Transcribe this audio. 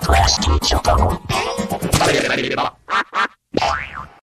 Class teacher.